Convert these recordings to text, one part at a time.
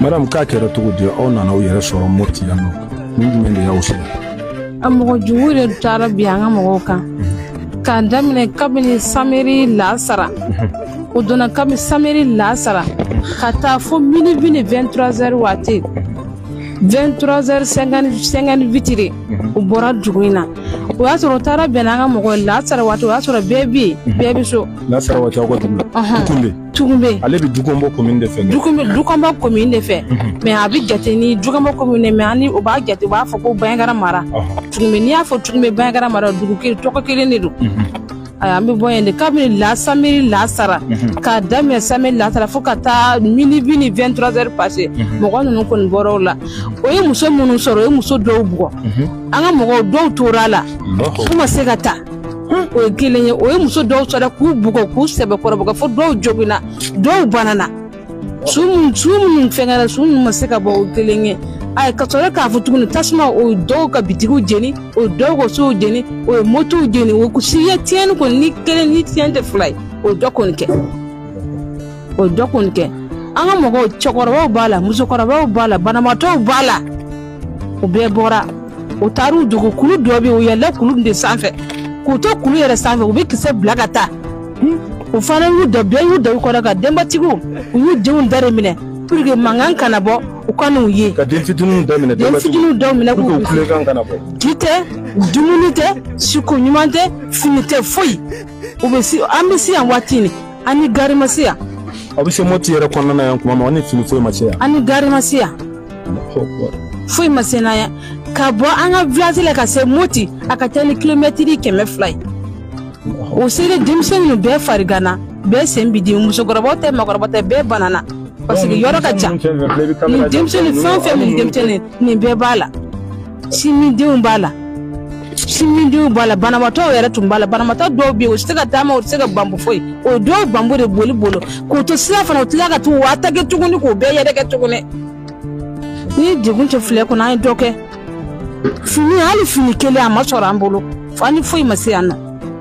madame k'a kɛra cogo di aw nana aw yɛrɛ sɔrɔ moti yan nɔ ni jumɛn de y'aw sɔrɔ a mɔgɔ jugu de taara bi an ka mɔgɔw kan k'a daminɛ kabini sameri lasara o donna kabini sameri lasara ka taa fo minibini 23 heures waati 23 heures 50 vitiri u bɔra dugu in na o y'a sɔrɔ u taara bɛn n'an ka mɔgɔ ye lasara waati o y'a sɔrɔ bɛɛ bɛ yen bɛɛ bɛ so lasara waati aw ka dugu la u tun bɛ yen tugun bɛ yen ale bɛ dukonbɔ komin de fɛ dukonbɔ komin de fɛ mhm. mɛ a bɛ jate ni dukonbɔ komin de mɛ ani o b'a jate u b'a fɔ ko bangara mara tugun bɛ n'i y'a fɔ tugun bɛ bangara mara dugu kelen tɔgɔ kelen de don mhm. an bɛ bɔ yen de kabini la samiri lasara mhm. k'a daminɛ samiri lasara fo ka taa mini bi ni vingt trois heures passé mɔgɔ ninnu kɔni bɔr'o la o ye muso minnu sɔrɔ o ye muso dɔw bugɔ an ka mɔgɔw dɔw tora a la f'u ma se ka taa o ye kelen ye o ye muso dɔw sɔrɔ k'u bugɔ k'u sɛbɛkɔrɔbɔ fɔ dɔw jogi na dɔw banana su minnu fɛnkɛra su minnu ma se ka bɔ o kelen ye a ka sɔrɔ k'a fɔ tuguni tasuma o ye dɔw ka bitigiw jeni o ye dɔw ka sow jeni o ye motow jeni o siya tiɲɛni kɔni ni kelen ni tiɲɛ tɛ fila ye o ye dɔ kɔni kɛ o ye dɔ kɔni kɛ an ka mɔgɔw cɛkɔrɔbaw b'a la musokɔrɔbaw b'a la banabaatɔw b'a la u bɛɛ bɔra u taara u jogo kulu dɔ bɛ u yɛlɛ kulu de sanfɛ k'u to kulu yɛrɛ sanfɛ u bɛ kisɛ bila ka taa u fana y'u da bɛɛ y'u da u kɔrɔ ka denbatigiw u y'u denw da de minɛ pour que mankan kana bɔ u ka n'u ye ka den fitininw da minɛ den fitininw da minɛ k'u kulekan kana bɔ ji tɛ dumuni tɛ siko ɲuman tɛ fini tɛ foyi u bɛ si an bɛ si yan waati nin an ni gari ma se yan aw bɛ se mɔti yɛrɛ kɔnɔna yan tuma ma aw ni fini foyi ma se yan an ni gari ma se yan foyi ma senaya ka bɔ an ka vilasi la ka se moti a ka ca ni kilomɛtiri kɛmɛ fila ye o selen denmisɛn ninnu bɛɛ farigana bɛɛ sen bi dimi musokɔrɔbaw tɛ makɔrɔba tɛ bɛɛ banana parce que yɔrɔ ka ca nin denmisɛnnin fɛn fɛn min denmisɛnnin nin bɛɛ b'a la simidenw b'a la simidenw b'a la banamatɔw yɛrɛ tun b'a la banamatɔ dɔw bɛ yen o tɛ se ka taama o tɛ se ka bambu foyi o dɔw bambu de boli bolo k'o to sira fana o tila ka t'u wa ta kɛ tuguni k'o bɛɛ yɛrɛ kɛ tuguni ni degun tɛ filɛ kɔnɔ an ye dɔ kɛ fini hali fini kelen a ma sɔrɔ an bolo fo an ni foyi ma se yan nɔ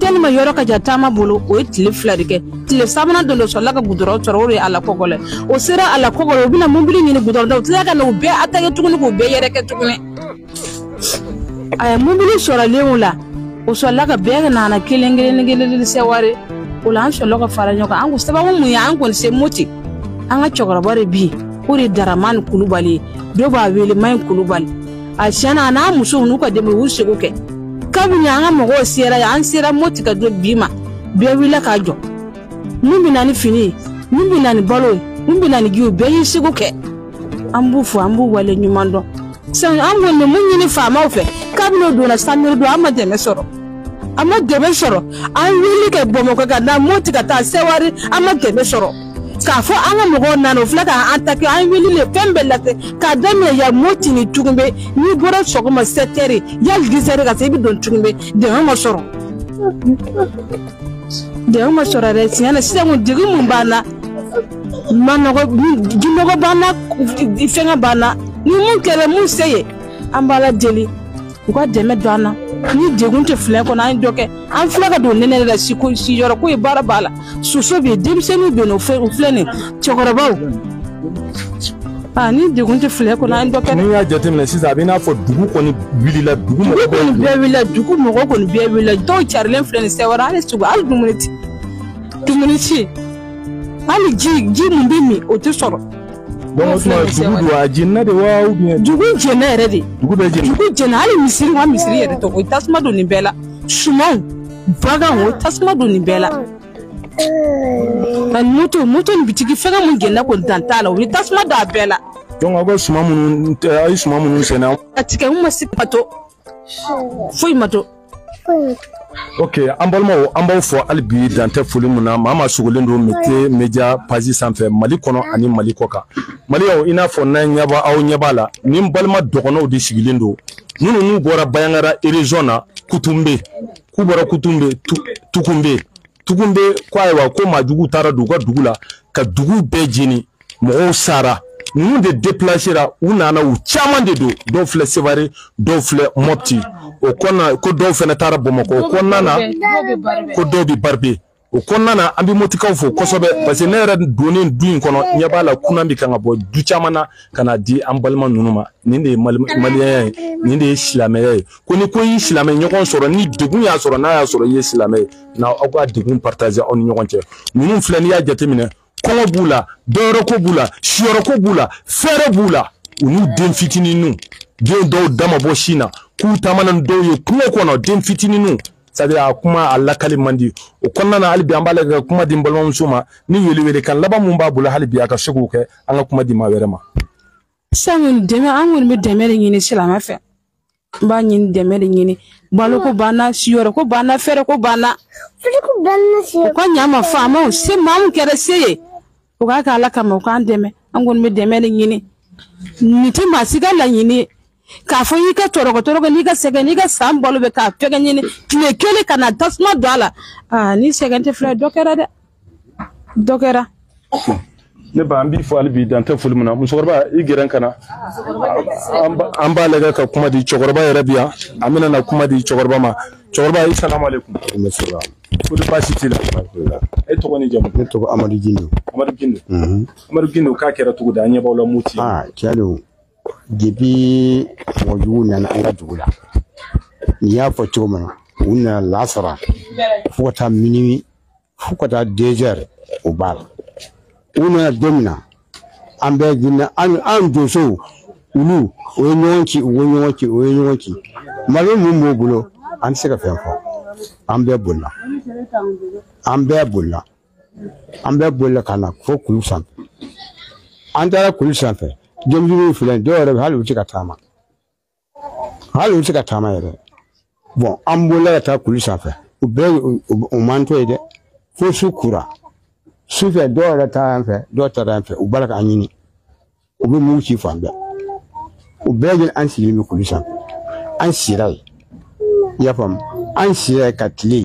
tɛlima yɔrɔ ka ja taama bolo o ye tile fila de kɛ tile sabanan don dɔ sɔrɔla ka gudɔrɔn sɔrɔ o de ye ala kɔgɔlɛ o sera ala kɔgɔlɛ o bɛna mobili ɲini gudɔrɔn da u tilala ka na u bɛɛ atake tuguni k'u bɛɛ yɛrɛ kɛ tuguni a ye mobili sɔrɔlen o la o sɔrɔla ka bɛɛ ka nana kelen kelen kelen sɛwari o la an sɔrɔla ka fara ɲɔgɔn kan an ko sababu mun ye an kɔni se moti an ka cɛkɔrɔba de bi o de daraman kulubali ye dɔ b'a wele maɲi kulubali a tiɲɛna a n'a musow n'u ka denbaya u seko kɛ kabini an ka mɔgɔw sera yan an sera moti ka don bi ma bɛɛ wulila k'a jɔ min bɛ na ni fini ye min bɛ na ni balo ye min bɛ na ni giw bɛɛ y'i seko kɛ an b'u fo an b'u wale ɲuman dɔn sisan an kɔni bɛ mun ɲini faamaw fɛ kabini o donna samiri don an ma dɛmɛ sɔrɔ an ma dɛmɛ sɔrɔ an wuli ka bamakɔ ka na moti ka taa sewari an ma dɛmɛ sɔrɔ k'a fɔ an ka mɔgɔw nana o filɛ k'an ta kɛ an ye wele le fɛn bɛɛ lase k'a daminɛ yan moti ni tugube n'i bɔra sɔgɔma sɛtɛri yali disɛri ka se i bɛ don tugube dɛmɛ ma sɔrɔ dɛmɛ ma sɔrɔ dɛ tiɲɛ na sisan ko degun mun b'an na manɔgɔ jinɔgɔ b'an na fɛngɛ b'an na ni mun kɛra mun se ye an b'a la deli u ka dɛmɛ don an na ni degun tɛ filɛ kɔnɔ an ye dɔ kɛ an filɛ ka don nɛnɛ la si ko si yɔrɔ ko ye baara b'a la soso bɛ yen denmisɛnninw bɛ yen o fɛ o filɛ nin cɛkɔrɔbaw aa ni degun tɛ filɛ kɔnɔ an ye dɔ kɛ dɛ. n'i y'a jateminɛ sisan a bɛ i n'a fɔ dugu kɔni wulila dugu mɔgɔ dugu kɔni bɛɛ wulila dugu mɔgɔ kɔni bɛɛ wulila dɔw carilen filɛ nin sɛwara hali sogo hali dumuni tɛ dumuni tɛ yen hali ji ji mun bɛ min o tɛ sɔrɔ. Dɔnku dugu a j ne de wa dugu j ne yɛrɛ de dugu bɛ jeni dugu j hali misisiriri ma misisiriri yɛrɛ to o tasuma don nin bɛɛ la sumaw bagan o tasuma don nin bɛɛ la ka mu mutu ni bitigi fɛn min jna ko dan t'a la u tasuma don a bɛɛ la dɔnku bɛ sumaman minnu a ye sumaman minnu sen a tigɛ ma se ka to foyi ma to ok an balimaw an b'aw fɔ hali bi dantɛ foli min na maa ma sogolen don mete media page sanfɛ mali kɔnɔ ani mali kɔ kan maliyaw i n'a fɔ n'an ɲɛba aw ɲɛ b'a la ni balima dɔgɔnɔw de sigilen don minnu n'u bɔra bayangara erezɔn na kutumbe k'u bɔra kutumbe tukunbe tukunbe ko ayiwa ko maajugu taara don u ka dugu la ka dugu bɛɛ jeni mɔgɔw sara ninnu de depilasera u nana u caman de don dɔw filɛ sevare dɔw filɛ mɔpti o kɔnɔna ko dɔw fɛnɛ taara bamakɔ o kɔnɔna na ko dɔw bi baribe o kɔnɔna na an bɛ motikaw fo kosɛbɛ parce que ne yɛrɛ donnen du in kɔnɔ ɲɛ b'a la kunan bɛ kan ka bɔ du caman na ka na di an balima ninnu ma nin de ye maliyɛnya ye nin de ye silamɛya ye ko ni ko y'i silamɛ ɲɔgɔn sɔrɔ ni degun y'a sɔrɔ n'a y'a sɔrɔ i ye silamɛ ye na aw ka degun partager aw ni ɲɔgɔn cɛ ninnu filɛ n'i y'a jateminɛ kɔngɔ b'u la dɔyɔrɔko b'u la siyɔrɔko b'u la fɛɛrɛ b'u la u n'u den fitininw den dɔw dama bɔ sin na k'u taamana ni dɔw ye kungo kɔnɔ den fitininw c'est a kuma a lakali man di o kɔnɔna na hali bi an b'a lajɛ ka kuma di n balimamuso ma ni welewele kan laban mun b'a bolo hali bi a ka se k'o kɛ an ka kuma di maa wɛrɛ ma sisan kɔni dɛmɛ an kɔni bɛ dɛmɛ de ɲini silamɛ fɛ N b'a ɲini dɛmɛ de ɲini balo ko banna siyɔrɔ ko banna fɛɛrɛ ko banna u ka ɲama faama se maa min kɛra se ye u k'a kɛ ala kama u k'an dɛmɛ an kɔni bɛ dɛmɛ de ɲini nin tɛ maa si ka laɲini ye k'a fɔ i ka tɔrɔgɔtɔrɔ kɛ n'i ka sɛgɛn n'i ka san balo bɛ k'a fɛgɛ ɲini tile kelen ka na tasuma don a la aa ni sɛgɛn tɛ filɛ dɔ kɛra dɛ dɔ kɛra ne ba an b'i fɔ hali bi dan tɛ foli min na musokɔrɔba i gɛrɛn ka na an b'a lajɛ ka kuma di cɛkɔrɔba yɛrɛ bi yan an bɛna na kuma di cɛkɔrɔba ma cɛkɔrɔba i salamu aleykum foli baasi t'i la e tɔgɔ ni jamu ne tɔgɔ amadu gindo amadu gindo mhm. amadu gindo k'a kɛra cogo di an ɲɛ b'aw la moti ah, tiɲɛ don depi mɔgɔ jugu nana an ka dugu la n'i y'a fɔ cogo min na u nana lasara fo ka taa mini fo ka taa dezɛri o b'a la u nana don min na an bɛɛ ginna an an donsow olu o ye ɲɔgɔn ci u ye ɲɔgɔn ci o ye ɲɔgɔn ci mali mun b'o bolo an tɛ se ka fɛn fɔ an bɛɛ bolila an bɛɛ bolila an bɛɛ bolila ka na fo kulu sanfɛ an taara kulu sanfɛ denmisɛnninw filɛ dɔw yɛrɛ bɛ hali u tɛ ka taama hali u se ka taama yɛrɛ bɔn an bolola ka taa kulu sanfɛ u bɛɛ u man to ye dɛ fo su kura su fɛ dɔw yɛrɛ taara yan fɛ dɔw taara yan fɛ u b'a la k'an ɲini u bɛ mugu ci fan bɛɛ u bɛɛ lajɛlen an sigilen bɛ kulu sanfɛ an sira ye i y'a faamu an sira ye ka tile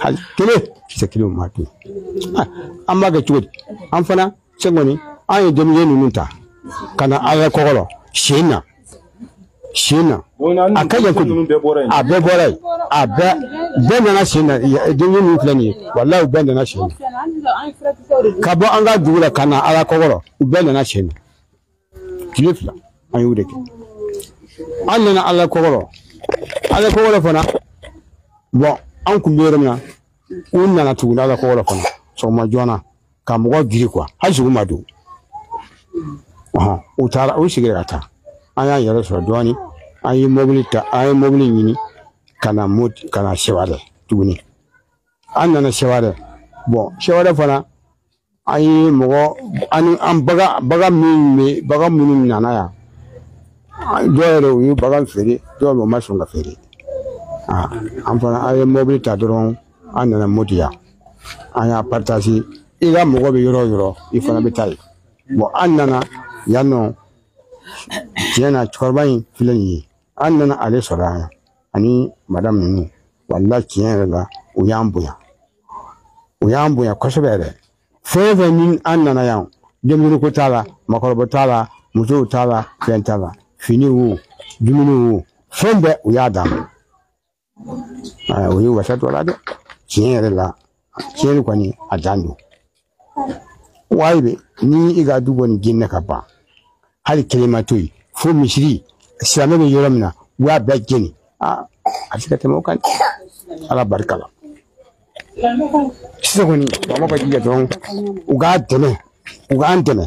hali kelen kisɛ kelen ma to ah, an b'a kɛ cogo di an fana cɛ kɔni an ye denmisɛn ninnu ta ka na an ka kɔkɔ la sen na sen na a ka ɲɛ kojugu a bɛɛ bɔra yen a bɛɛ bɛɛ nana sen na denmisɛn ninnu filɛ nin ye walayi u bɛɛ nana sen na ka bɔ an ka dugu la ka na an ka kɔkɔ la u bɛɛ nana sen na tile fila an y'o de kɛ an nana ala kɔkɔrɔ ala kɔkɔrɔ fana bɔn an kun bɛ yɔrɔ min na u nana tuguni ala kɔkɔrɔ fana sɔgɔma joona ka mɔgɔ giri kuwa hali sugu ma don u taara u sigira ka taa an y'an yɛrɛ sɔrɔ dɔɔnin an ye mɔbili ta an ye mɔbili ɲini ka na mo ka na seware tuguni an nana seware bɔn seware fana An ye mɔgɔ an an bagan bagan min bɛ bagan minnu nana yan dɔw yɛrɛ u ye bagan feere dɔw yɛrɛ u ma sɔn ka feere aa an fana an ye mobili ta dɔrɔn an nana moti yan an y'a paritasi i ka mɔgɔ bɛ yɔrɔ o yɔrɔ i fana bɛ taa yen bɔn an nana yan nɔ tiɲɛ na cɛkɔrɔba in filɛ nin ye an nana ale sɔrɔ yan ani madamu ninnu wala tiɲɛ yɛrɛ la u y'an bonya u y'an bonya kosɛbɛ yɛrɛ fɛn fɛn ni an nana yan denmisɛnnin ko t'a la makɔrɔba t'a la musow t'a la fɛn t'a la fini wo dumuni wo fɛn bɛɛ u y'a d'a ma o ye wasa dɔ la dɛ tiɲɛ yɛrɛ la tiɲɛni kɔni a dan don wayi be ni i ka du kɔni genne ka ban hali kelen ma to yen fo misiri silamɛ bɛ yɔrɔ min na u y'a bɛɛ jeni a bɛ se ka tɛmɛ o kan ala barika la sisan kɔni baba ka jija dɔrɔn u k'a dɛmɛ u k'an dɛmɛ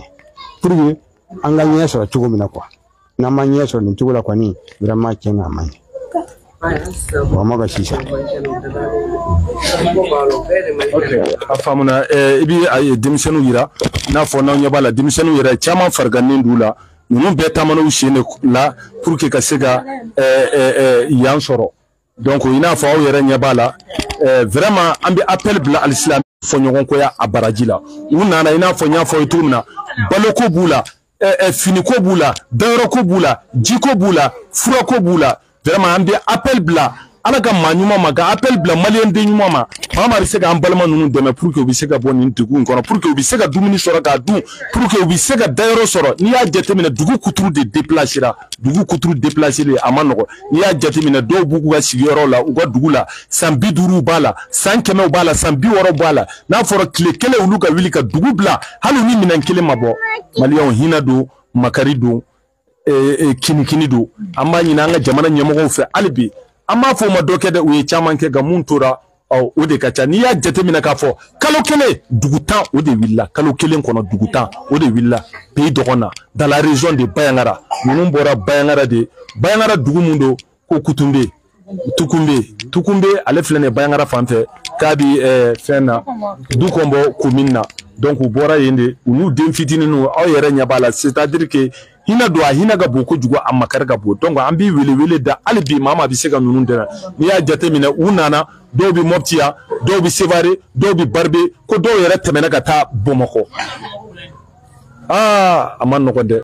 puruke an ka ɲɛ sɔrɔ cogo min na kuwa n'an ma ɲɛ sɔrɔ nin cogo la kɔni vraiment tiɲɛ na a man ɲi wa ma ka sisan a faamuna i bi a ye denmisɛnninw yira i n'a fɔ n'aw ɲɛ b'a la denmisɛnninw yɛrɛ caman farigannen d'u la ninnu bɛɛ taamanaw sen de la pour que ka se ka yan sɔrɔ donc i n'a fɔ aw yɛrɛ ɲɛ b'a la vraiment an bɛ appel bila alisilamɛ fɔɲɔgɔnkɔya a baraji la u nana i n'a fɔ n y'a fɔ aw ye cogo min na baloko b'u la finiko b'u la dayɔrɔko b'u la jiko b'u la furako b'u la vraiment an bɛ appel bila ala ka maa ɲuman ma ka appel bila maliyɛn den ɲuman ma maa maa bɛ se k'an balima ninnu dɛmɛ pour que u bɛ se ka bɔ nin degun in kɔnɔ pour que u bɛ se ka dumuni sɔrɔ k'a dun pour que u bɛ se ka dayɔrɔ sɔrɔ n'i y'a jateminɛ dugu kuturu de déplacera dugu kuturu depilaseli a ma nɔgɔ n'i y'a jateminɛ dɔw b'u ka sigiyɔrɔ la u ka dugu la san bi duuru b'a la san kɛmɛw b'a la san bi wɔɔrɔ b'a la n'a fɔra tile kelen olu ka wuli ka dugu bila hali ni minɛn kelen ma bɔ maliyɛnw hinɛ don makari don e, e, kinikini don an b'a ɲini an ka jamana ɲɛmɔgɔw fɛ hali bi an b'a fɔ u ma dɔ kɛ dɛ u ye caman kɛ nka mun tora ɔ o de ka ca n'i y'a jateminɛ k'a fɔ kalo kelen dugu tan o de wulila kalo kelen kɔnɔ dugu tan o de wulila pays dɔgɔn na dans la région de bayangara ninnu bɔra bayangara de bayangara dugu min don ko kutunbe tukunbe tukunbe ale filɛ nin ye bayangara fan fɛ k'a bi eh, fɛn na du kɔnbɔ commune na donc u bɔra yen de u n'u den fitinin ninnu aw yɛrɛ ɲɛ b'a la c'est à dire que hinɛ don a hinɛ ka bon kojugu a makari ka bon donc an b'i wele wele da hali bi maa maa bɛ se ka ninnu dɛmɛ n'i y'a jateminɛ u nana dɔw bɛ mɔpti yan dɔw bɛ sevare dɔw bɛ baribe ko dɔw yɛrɛ tɛmɛna ka taa bamakɔ aa a ma nɔgɔn dɛ